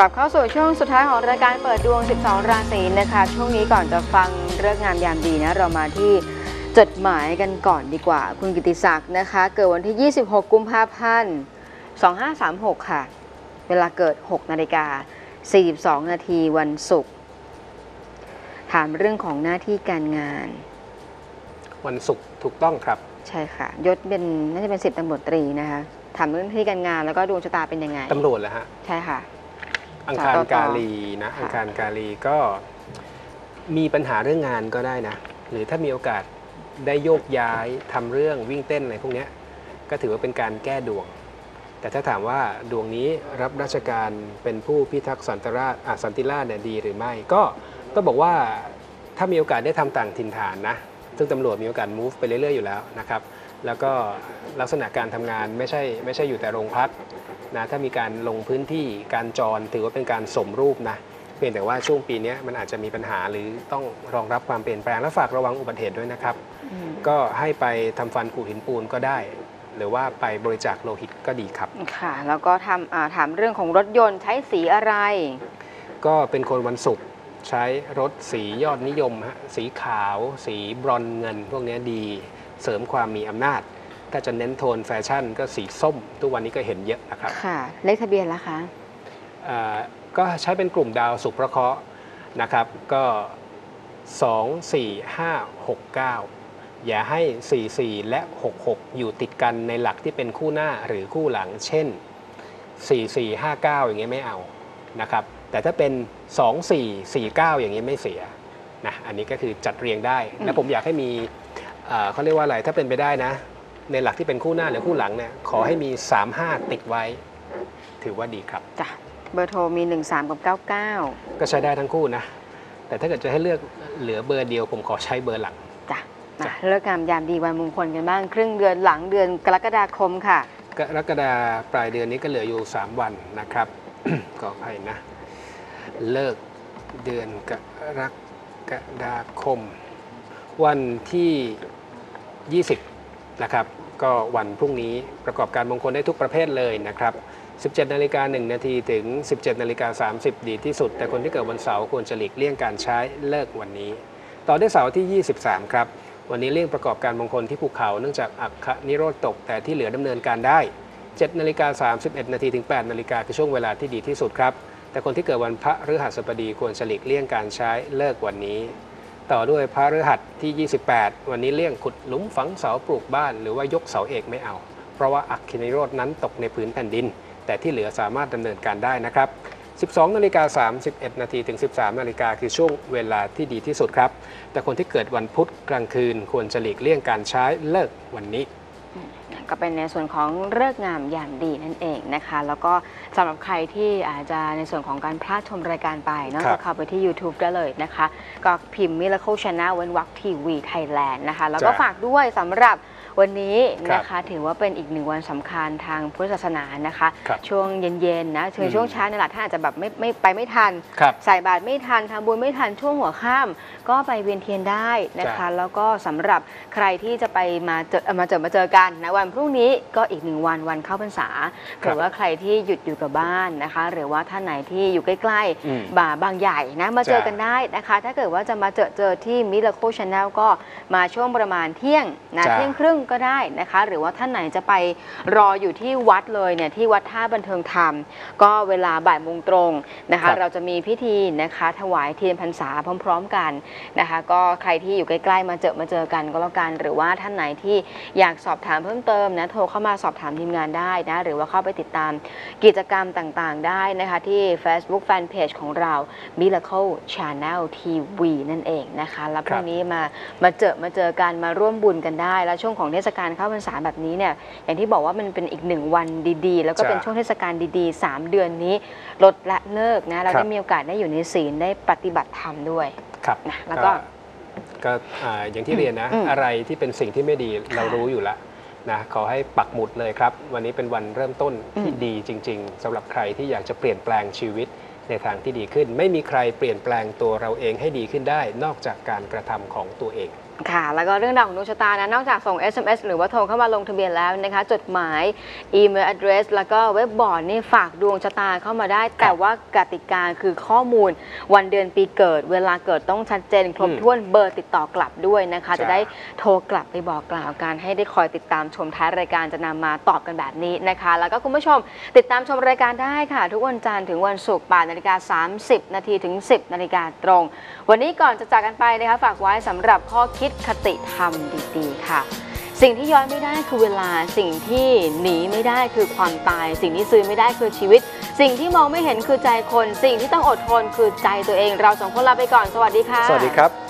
กลับเข้าสู่ช่วงสุดท้ายของรายการเปิดดวง 12 ราศีนะคะช่วงนี้ก่อนจะฟังเรื่องงามยามดีนะเรามาที่จดหมายกันก่อนดีกว่า คุณกิติศักดิ์นะคะ เกิดวันที่ 26 กุมภาพันธ์ 2536 ค่ะ เวลาเกิด 6 นาฬิกา 42 นาทีวันศุกร์ถามเรื่องของหน้าที่การงาน วันศุกร์ถูกต้องครับ ใช่ค่ะ ยศเป็นน่าจะเป็นสิบตำรวจตรีนะคะ ถามเรื่องหน้าที่การงานแล้วก็ดวงชะตาเป็นยังไงตำรวจแหละฮะ ใช่ค่ะ อังคารต่อต่อกาลีนะค่ะอังคารกาลีก็มีปัญหาเรื่องงานก็ได้นะ หรือถ้ามีโอกาสได้โยกย้ายทำเรื่องวิ่งเต้นอะไรพวกเนี้ยก็ถือว่าเป็นการแก้ดวง แต่ถ้าถามว่าดวงนี้รับราชการเป็นผู้พิทักษ์สันติราษฎร์อะสันติราษฎร์เนี่ยดีหรือไม่ ก็ต้องบอกว่าถ้ามีโอกาสได้ทำต่างถิ่นฐานนะซึ่งตำรวจมีโอกาส move ไปเรื่อยๆอยู่แล้วนะครับ แล้วก็ลักษณะการทำงานไม่ใช่ไม่ใช่อยู่แต่โรงพัก นะถ้ามีการลงพื้นที่การจรถือว่าเป็นการสมรูปนะเพียงแต่ว่าช่วงปีเนี้ยมันอาจจะมีปัญหาหรือต้องรองรับความเปลี่ยนแปลงและฝากระวังอุบัติเหตุด้วยนะครับอืมก็ให้ไปทำฟันขูดหินปูนก็ได้ หรือว่าไปบริจาคโลหิตก็ดีครับค่ะ แล้วก็ทำอ่าถามเรื่องของรถยนต์ใช้สีอะไร ก็เป็นคนวันศุกร์ใช้รถสียอดนิยมฮะสีขาว สีบรอนซ์เงิน พวกเนี้ยดีเสริมความมีอำนาจ ถ้าจะเน้นโทนแฟชั่นก็สีส้ม ทุกวันนี้ก็เห็นเยอะนะครับค่ะ เลขทะเบียนละคะอ่าก็ใช้เป็นกลุ่มดาวสุขประเคราะห์นะครับ ก็ 2 4 5 6 9 อย่าให้ 4 4 และ 66 อยู่ติดกันในหลักที่เป็นคู่หน้าหรือคู่หลัง เช่น 4 4 5 9 อย่างเงี้ยไม่เอานะครับ แต่ถ้าเป็น 2 4 4 9 อย่างเงี้ยไม่เสียนะ อันนี้ก็คือจัดเรียงได้ และผมอยากให้มีเอ่อเขาเรียกว่าอะไร ถ้าเป็นไปได้นะ ในหลักที่เป็นคู่หน้าหรือคู่หลังเนี่ยขอให้มี 3 5 ติดไว้ ถือว่าดีครับ จ้ะเบอร์โทรมี 13 กับ 99 ก็ใช้ได้ทั้งคู่นะ แต่ถ้าเกิดจะให้เลือกเหลือเบอร์เดียวผมขอใช้เบอร์หลังจ้ะจ้ะมาเลิกงามยามดีวันมงคลกันบ้าง ครึ่งเดือนหลังเดือนกรกฎาคมค่ะ กรกฎาปลายเดือนนี้ก็เหลืออยู่ 3 วันนะครับก็อภัยนะ เลิกเดือนกรกฎาคม วันที่ 20 นะครับ ก็วันพรุ่งนี้ประกอบการมงคลได้ทุกประเภทเลยนะครับ 17 นาฬิกา 1 นาทีถึง 17 นาฬิกา 30 ดีที่สุด แต่คนที่เกิดวันเสาร์ควรจะหลีกเลี่ยงการใช้เลิกวันนี้ ต่อด้วยเสาร์ที่ 23 ครับ วันนี้เลี่ยงประกอบการมงคลที่ภูเขาเนื่องจากอักขนิโรธตกแต่ที่เหลือดำเนินการได้ 7 นาฬิกา 31 นาทีถึง 8 นาฬิกาคือช่วงเวลาที่ดีที่สุดครับ แต่คนที่เกิดวันพระฤหัสบดีควรจะหลีกเลี่ยงการใช้เลิกวันนี้ ต่อด้วยพระฤหัสที่ 28 วันนี้เลี่ยงขุดหลุมฝังเสาปลูกบ้าน หรือว่ายกเสาเอกไม่เอา เพราะว่าอักขนิโรดนั้นตกในพื้นแผ่นดิน แต่ที่เหลือสามารถดำเนินการได้นะครับ 12นาฬิกา31 นาทีถึง 13 นาฬิกาคือช่วงเวลาที่ดีที่สุดครับ แต่คนที่เกิดวันพุธกลางคืนควรจะหลีกเลี่ยงการใช้เลิกวันนี้ ก็เป็นในส่วนของเลิกษ์งามยามดีนั่นเองนะคะ แล้วก็สำหรับใครที่อาจจะในส่วนของการพลาดชมรายการไปเนอะครับก็เข้าไปที่ YouTube ได้เลยนะคะ ก็พิมพ์ Miracle Channel เว้นวักทีวีไทยแลนด์นะคะ แล้วก็จ้ะฝากด้วยสำหรับ วันนี้ครับนะคะถือว่าเป็นอีกหนึ่งวันสำคัญทางพุทธศาสนานะคะครับช่วงเย็นๆนะถึงอืมช่วงเช้านี่แหละท่านอาจจะแบบไม่ไม่ไปไม่ทันครับใส่บาตรไม่ทันทำบุญไม่ทันช่วงหัวค่ำก็ไปเวียนเทียนได้นะคะจ้ะแล้วก็สำหรับใครที่จะไปมาเจอเอ่อมาเจอมาเจอกันนะวันพรุ่งนี้ก็อีกหนึ่งวันวันเข้าพรรษาหรือว่าใครที่หยุดอยู่กับบ้านนะคะ หรือว่าท่านไหนที่อยู่ใกล้อืมๆบ่าบางใหญ่นะมาเจอจ้ะกันได้นะคะ ถ้าเกิดว่าจะมาเจอเจอที่ Miracle Channel ก็มาช่วงประมาณเที่ยงนะจ้ะเที่ยงครึ่งก็ได้นะคะ หรือว่าท่านไหนจะไปรออยู่ที่วัดเลยเนี่ยที่วัดท่าบันเทิงธรรม ก็เวลาบ่ายโมงตรงนะครัคะ บ เราจะมีพิธีนะคะ ถวายเทียนพรรษาพร้อม ๆกันนะคะ ก็ใครที่อยู่ใกล้ๆมาเจอมาเจอกันก็แล้วกันหรือว่าท่านไหนที่อยากสอบถามเพิ่มเติมนะโทรเข้ามาสอบถามทีมงานได้นะหรือว่าเข้าไปติดตามกิจกรรมต่างๆ ได้นะคะที่ Facebook Fanpage ของเรา Miracle Channel TV นั่นเองนะคะแล้วพรุ่งนี้มามาเจอมาเจอกันมาร่วมบุญกันได้ แล้วช่วงของเทศกาลเข้าพรรษาแบบนี้เนี่ยอย่างที่บอกว่ามันเป็นอีกหนึ่งวันดีๆ แล้วก็เป็นจ้ะช่วงเทศกาลดีๆ 3 เดือนนี้ ลดละเลิกนะเราครับได้มีโอกาสได้อยู่ในศีลได้ปฏิบัติธรรมด้วยครับนะแล้วก็ก็อ่าอย่างที่เรียนนะอืมอะไรที่เป็นสิ่งที่ไม่ดีเราค่ะรู้อยู่แล้วนะขอให้ปักหมุดเลยครับ วันนี้เป็นวันเริ่มต้นที่อืมดีจริง ๆสำหรับใครที่อยากจะเปลี่ยนแปลงชีวิตในทางที่ดีขึ้น ไม่มีใครเปลี่ยนแปลงตัวเราเองให้ดีขึ้นได้ นอกจากการกระทำของตัวเอง ค่ะ แล้วก็เรื่องราวของดวงชะตานะนอกจากส่ง SMS หรือว่าโทรเข้ามาลงทะเบียนแล้วนะคะ จดหมาย อีเมล address แล้วก็เว็บบอร์ดนี่ฝากดวงชะตาเข้ามาได้ แต่ว่ากติกาคือข้อมูลวันเดือนปีเกิด เวลาเกิดต้องชัดเจน ครบอืมถ้วนเบอร์ติดต่อกลับด้วยนะคะจ้ะจะได้โทรกลับไปบอกกล่าวกันให้ได้คอยติดตามชมท้ายรายการจะนำมาตอบกันแบบนี้นะคะ แล้วก็คุณผู้ชมติดตามชมรายการได้ค่ะ ทุกวันจันทร์ถึงวันศุกร์8นาฬิกา30นาทีถึง 10นาฬิกาตรง วันนี้ก่อนจะจากกันไปนะคะฝากไว้สำหรับข้อคิดคติธรรมดีๆ ค่ะ สิ่งที่ย้อนไม่ได้คือเวลาสิ่งที่หนีไม่ได้คือความตาย สิ่งที่ซื้อไม่ได้คือชีวิต สิ่งที่มองไม่เห็นคือใจคน สิ่งที่ต้องอดทนคือใจตัวเอง เราสองคนลาไปก่อนสวัสดีค่ะ สวัสดีครับ